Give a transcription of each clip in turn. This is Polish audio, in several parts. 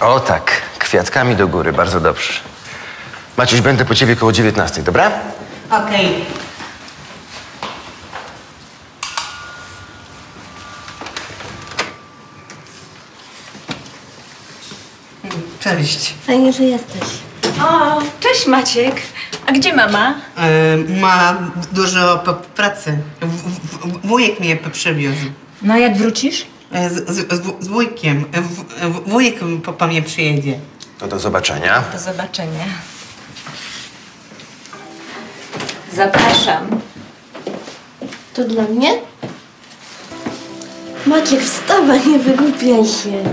O tak, kwiatkami do góry, bardzo dobrze. Maciuś, będę po ciebie koło 19, dobra? Okej. Cześć. Fajnie, że jesteś. O, cześć Maciek. A gdzie mama? E, ma dużo p- pracy. W, w, wujek mnie p- przywiózł. No jak wrócisz? E, Z, z, z, wujkiem. E, W, w, wujek po, po mnie przyjedzie. To do zobaczenia. Do zobaczenia. Zapraszam. To dla mnie? Maciek, wstawaj, nie wygłupiaj się.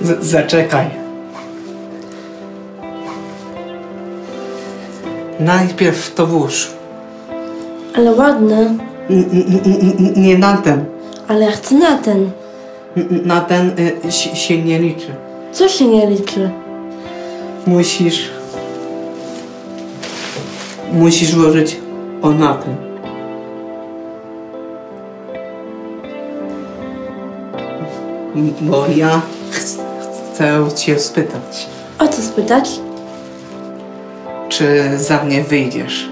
Z, zaczekaj. Najpierw to włóż. Ale n- n- nie na ten. Ale ja chcę na ten. Na ten y, się, nie liczy. Co się nie liczy? Musisz. Musisz włożyć o na ten. M- Bo ja ch- chcę cię spytać, O co spytać? czy za mnie wyjdziesz?